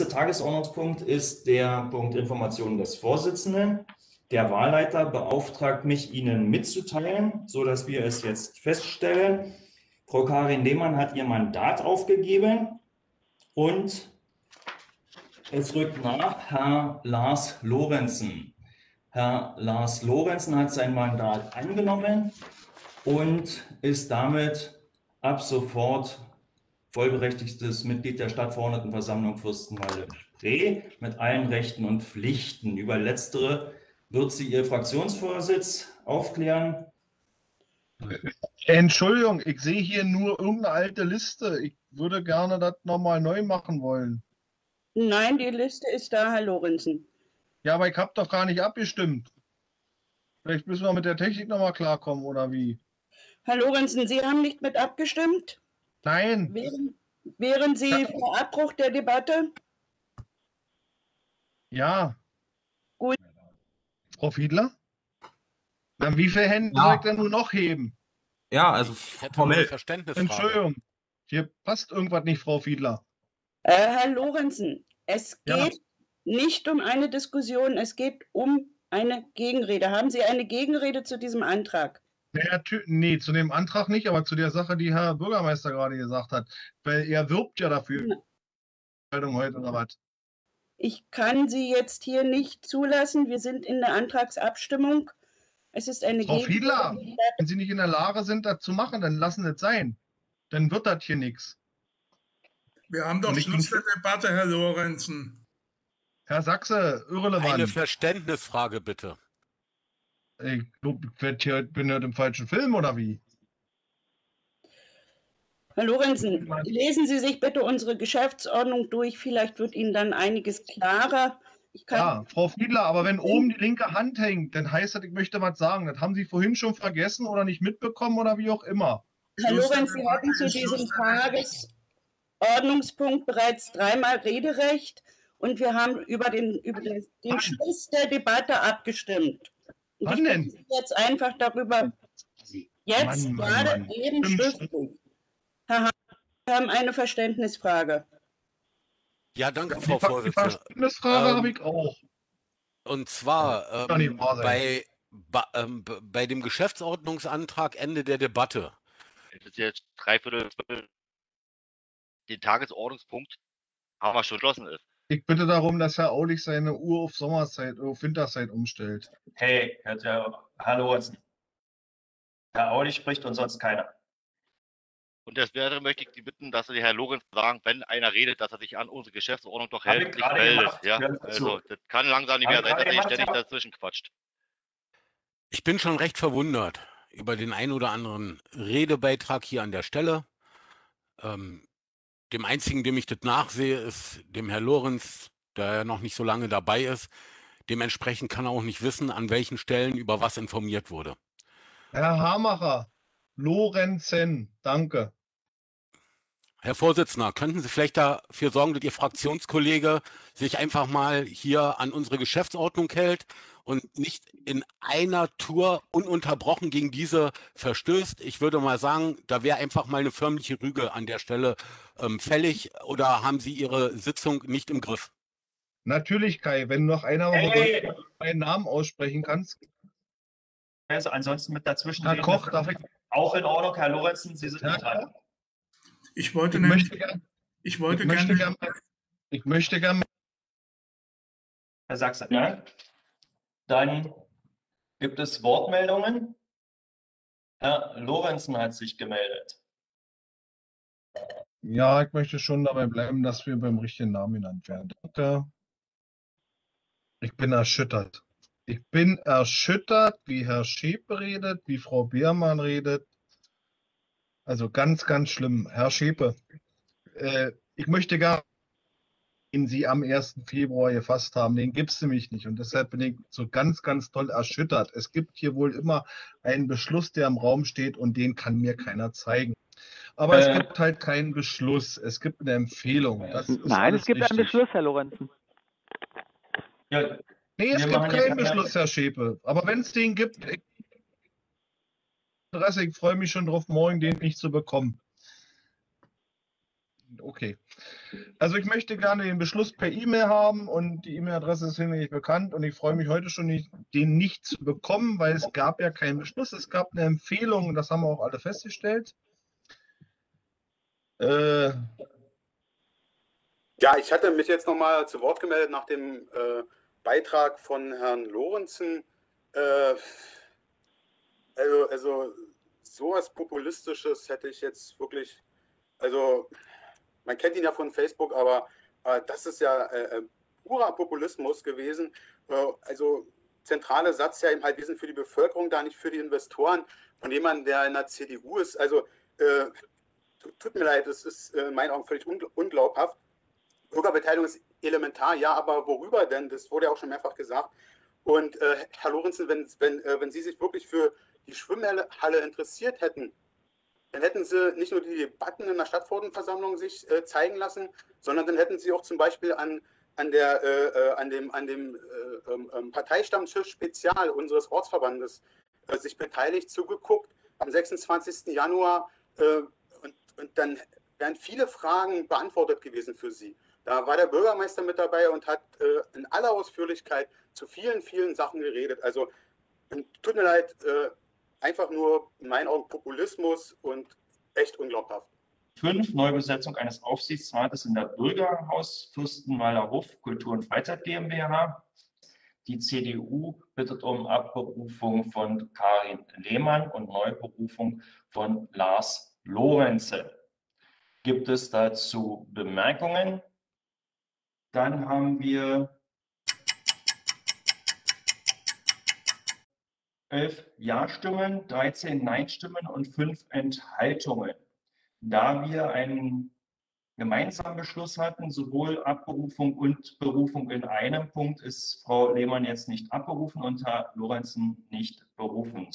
nächste Tagesordnungspunkt ist der Punkt Informationen des Vorsitzenden. Der Wahlleiter beauftragt mich, Ihnen mitzuteilen, so dass wir es jetzt feststellen. Frau Karin Lehmann hat ihr Mandat aufgegeben und es rückt nach Herr Lars Lorenzen. Herr Lars Lorenzen hat sein Mandat angenommen und ist damit ab sofort vollberechtigtes Mitglied der Stadtverordnetenversammlung Fürstenwalde-Spree mit allen Rechten und Pflichten. Über letztere wird sie ihr Fraktionsvorsitz aufklären. Entschuldigung, ich sehe hier nur irgendeine alte Liste. Ich würde gerne das nochmal neu machen wollen. Nein, die Liste ist da, Herr Lorenzen. Ja, aber ich habe doch gar nicht abgestimmt. Vielleicht müssen wir mit der Technik nochmal klarkommen, oder wie? Herr Lorenzen, Sie haben nicht mit abgestimmt? Nein. Wären, wären Sie Ja. für Abbruch der Debatte? Ja. Gut. Frau Fiedler? Dann wie viele Hände Ja. soll ich denn nur noch heben? Ja, also Ich hätte eine formell. Verständnisfrage. Entschuldigung. Hier passt irgendwas nicht, Frau Fiedler. Äh, Herr Lorenzen, es Ja. geht nicht um eine Diskussion, es geht um eine Gegenrede. Haben Sie eine Gegenrede zu diesem Antrag? Nee, natü- nee, zu dem Antrag nicht, aber zu der Sache, die Herr Bürgermeister gerade gesagt hat. Weil er wirbt ja dafür. Meldung heute oder was? Ich kann Sie jetzt hier nicht zulassen. Wir sind in der Antragsabstimmung. Es ist eine Frau Gegenrede. Fiedler. Wenn Sie nicht in der Lage sind, das zu machen, dann lassen Sie es sein. Dann wird das hier nichts. Wir haben doch Schluss der Debatte, Herr Lorenzen. Herr Sachse, Eine irrelevant. Verständnisfrage bitte. Ich hier, bin heute im falschen Film oder wie? Herr Lorenzen, lesen Sie sich bitte unsere Geschäftsordnung durch. Vielleicht wird Ihnen dann einiges klarer. Ja, Frau Fiedler, aber wenn oben die linke Hand hängt, dann heißt das, ich möchte was sagen. Das haben Sie vorhin schon vergessen oder nicht mitbekommen oder wie auch immer. Herr Lorenz, Sie hatten zu diesem. Tagesordnungspunkt bereits dreimal Rederecht und wir haben über den, über den? Schluss der Debatte abgestimmt. Wann ich denn? jetzt einfach darüber, jetzt Mann, Mann, gerade Mann. eben schriftlich. Herr wir haben eine Verständnisfrage. Ja, danke, Frau Ver- die Vorsitzende. Verständnisfrage Ähm, habe ich auch. Und zwar ähm, bei, bei, ähm, bei dem Geschäftsordnungsantrag Ende der Debatte. Es ist jetzt dreiviertel zwölf. Den Tagesordnungspunkt haben wir schon geschlossen ist. Ich bitte darum, dass Herr Aulich seine Uhr auf Sommerzeit, auf Winterzeit umstellt. Hey, Herr, Herr, Herr Audi spricht und sonst keiner. Und des Weiteren möchte ich Sie bitten, dass Sie Herr Lorenz sagen, wenn einer redet, dass er sich an unsere Geschäftsordnung doch Hab hält sich meldet. Ja, also das kann langsam nicht Hab mehr sein, dass er gemacht, ständig ja. dazwischen quatscht. Ich bin schon recht verwundert über den ein oder anderen Redebeitrag hier an der Stelle. Ähm, dem einzigen, dem ich das nachsehe, ist dem Herr Lorenz, der ja noch nicht so lange dabei ist. Dementsprechend kann er auch nicht wissen, an welchen Stellen über was informiert wurde. Herr Hamacher, Lorenzen, danke. Herr Vorsitzender, könnten Sie vielleicht dafür sorgen, dass Ihr Fraktionskollege sich einfach mal hier an unsere Geschäftsordnung hält und nicht in einer Tour ununterbrochen gegen diese verstößt? Ich würde mal sagen, da wäre einfach mal eine förmliche Rüge an der Stelle ähm, fällig oder haben Sie Ihre Sitzung nicht im Griff? Natürlich, Kai, wenn noch einer Hey, meinen Namen aussprechen kannst. also ansonsten mit dazwischen. Herr Koch, darf ich, Auch in Ordnung, Herr Lorenzen, Sie sind nicht dran. Ich wollte ich nämlich, möchte gern, ich ich wollte möchte gerne, gern, ich möchte gern, Herr Sachse, ja? Dann gibt es Wortmeldungen. Herr Lorenzen hat sich gemeldet. ja, ich möchte schon dabei bleiben, dass wir beim richtigen Namen genannt werden. Danke. Ich bin erschüttert. Ich bin erschüttert, wie Herr Schäpe redet, wie Frau Biermann redet. Also ganz, ganz schlimm. Herr Schäpe, äh, ich möchte gar den Sie am 1. Februar gefasst haben, den gibt es nämlich nicht. Und deshalb bin ich so ganz, ganz toll erschüttert. Es gibt hier wohl immer einen Beschluss, der im Raum steht und den kann mir keiner zeigen. Aber Äh. es gibt halt keinen Beschluss. Es gibt eine Empfehlung. Das ist Nein, es gibt einen richtig. Beschluss, Herr Lorenzen. Ja, Nee, es gibt keinen keine- Beschluss, Herr Schäpe. Aber wenn es den gibt, ich, ich freue mich schon drauf, morgen den nicht zu bekommen. Okay. Also ich möchte gerne den Beschluss per E-Mail haben und die E-Mail-Adresse ist nicht bekannt und ich freue mich heute schon, nicht, den nicht zu bekommen, weil es gab ja keinen Beschluss. Es gab eine Empfehlung und das haben wir auch alle festgestellt. Äh, Ja, ich hatte mich jetzt nochmal zu Wort gemeldet nach dem äh, Beitrag von Herrn Lorenzen. Äh, also, also sowas Populistisches hätte ich jetzt wirklich, also man kennt ihn ja von Facebook, aber äh, das ist ja äh, äh, purer Populismus gewesen. Äh, also zentrale Satz ja eben halt, wir sind für die Bevölkerung da, nicht für die Investoren. Von jemandem, der in der CDU ist, also äh, tut, mir leid, das ist in meinen Augen völlig ungl unglaubhaft. Bürgerbeteiligung ist elementar, ja, aber worüber denn? Das wurde ja auch schon mehrfach gesagt. Und äh, Herr Lorenzen, wenn, wenn, äh, wenn Sie sich wirklich für die Schwimmhalle interessiert hätten, dann hätten Sie nicht nur die Debatten in der Stadtverordnetenversammlung sich äh, zeigen lassen, sondern dann hätten Sie auch zum Beispiel an, an, der, äh, äh an dem, an dem äh, ähm, ähm, Parteistammtisch Spezial unseres Ortsverbandes äh, sich beteiligt, zugeguckt am 26. Januar. Äh, und, und dann wären viele Fragen beantwortet gewesen für Sie. Da war der Bürgermeister mit dabei und hat in aller Ausführlichkeit zu vielen, vielen Sachen geredet. Also tut mir leid, einfach nur in meinen Augen Populismus und echt unglaubhaft. Fünf, Neubesetzung eines Aufsichtsrates in der Bürgerhaus Fürstenwalder Hof Kultur- und Freizeit GmbH. Die CDU bittet um Abberufung von Karin Lehmann und Neuberufung von Lars Lorenze. Gibt es dazu Bemerkungen? Dann haben wir elf Ja-Stimmen, 13 Nein-Stimmen und fünf Enthaltungen. Da wir einen gemeinsamen Beschluss hatten, sowohl Abberufung und Berufung in einem Punkt, ist Frau Lehmann jetzt nicht abberufen und Herr Lorenzen nicht berufen.